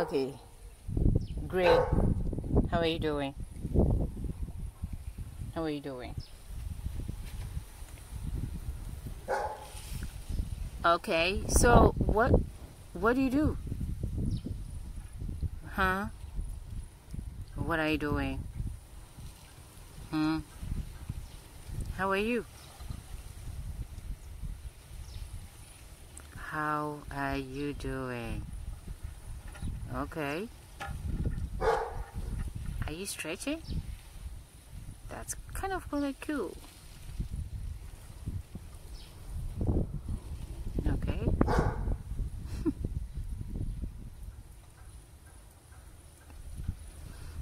Okay. Great. How are you doing? How are you doing? Okay. So what what do you do? Huh? What are you doing? Hmm? How are you? How are you doing? Okay. Are you stretching? That's kind of really cool. Okay.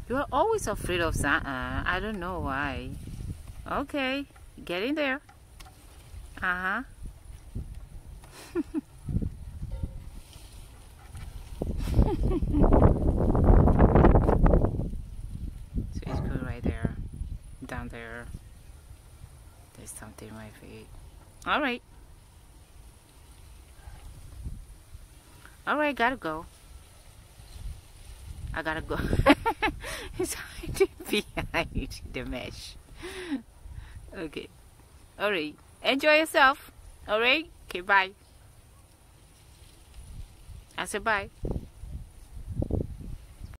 you are always afraid of Santa. I don't know why. Okay, get in there. Uh huh. so it's good right there. Down there. There's something in my feet. Alright. Alright, gotta go. I gotta go. it's hiding behind the mesh. Okay. Alright. Enjoy yourself. Alright? Okay, bye. I said bye.